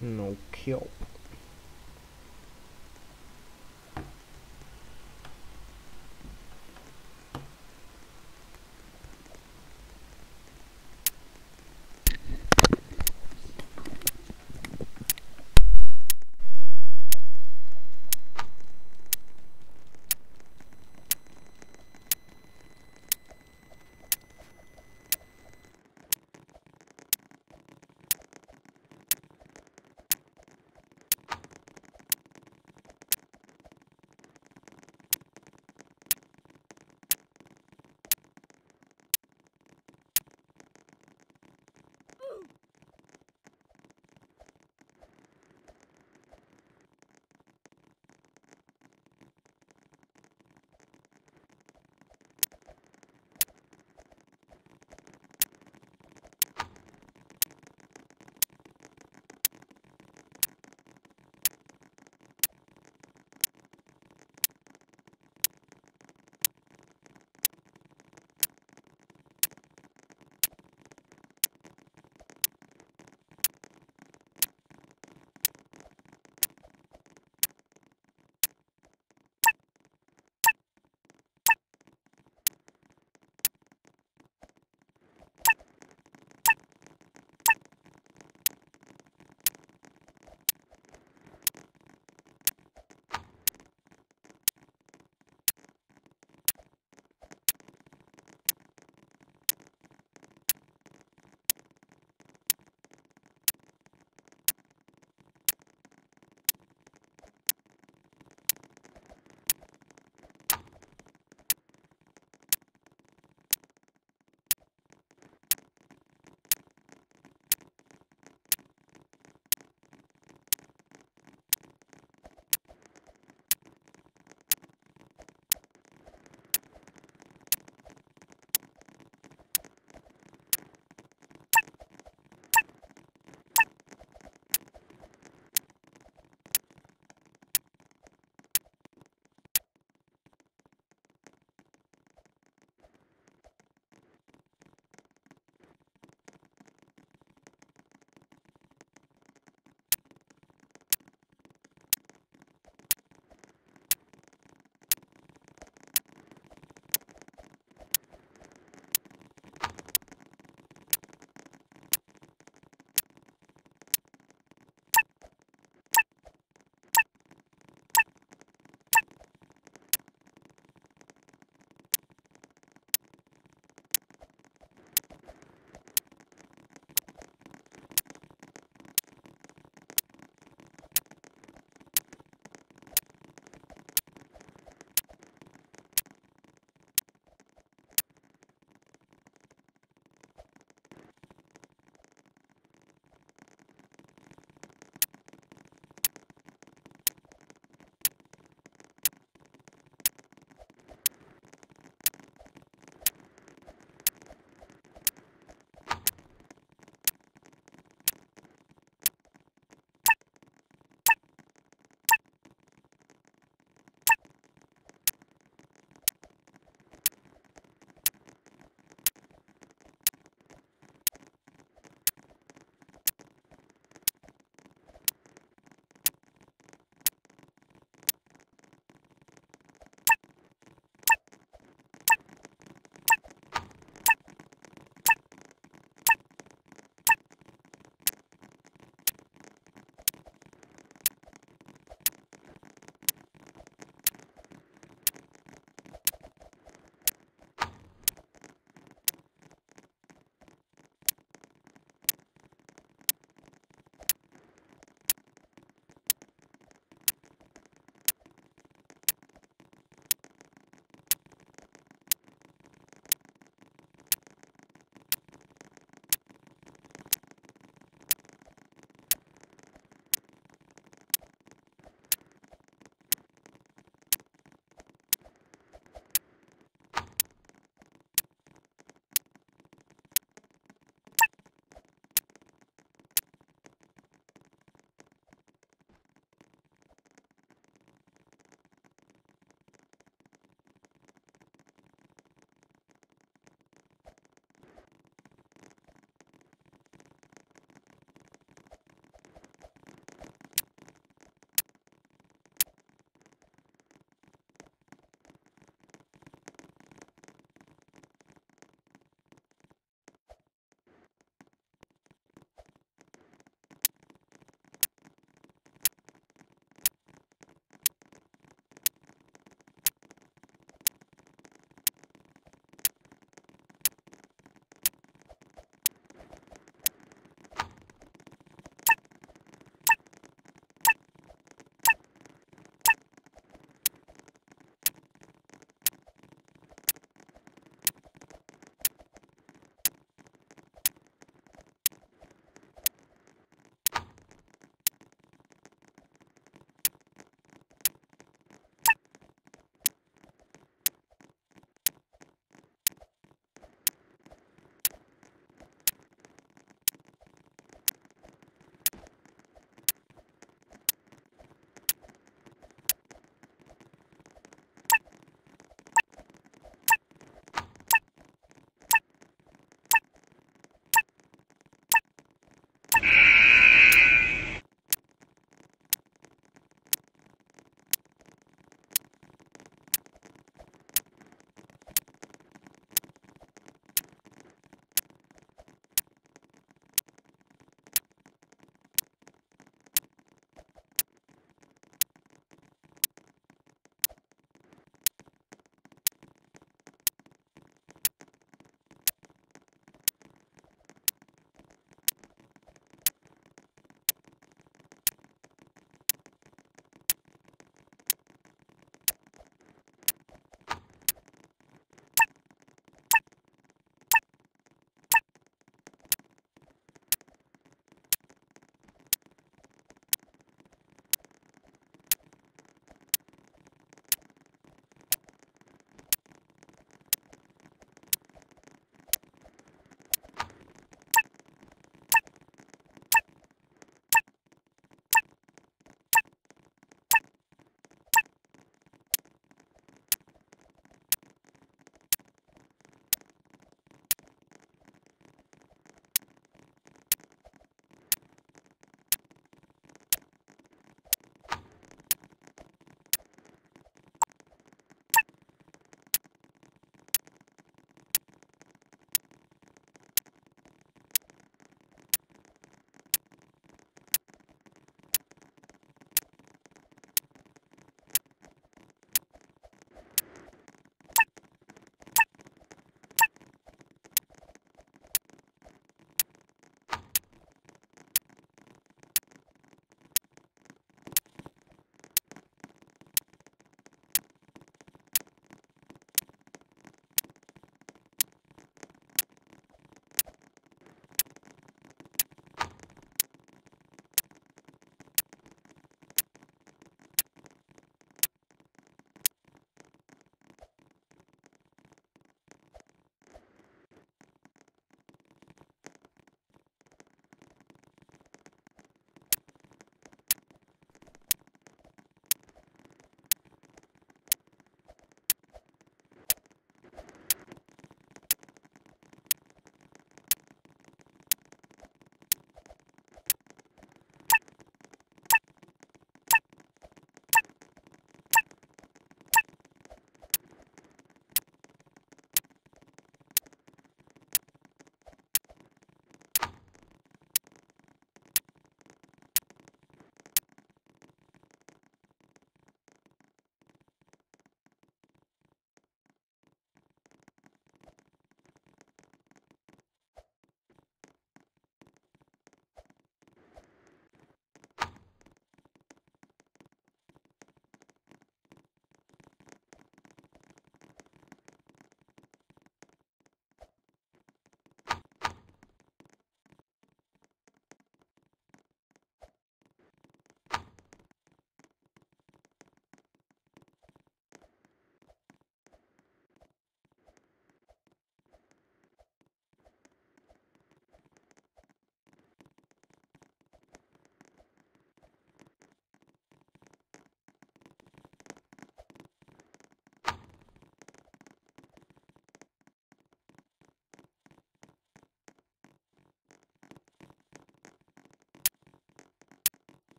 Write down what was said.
No kill.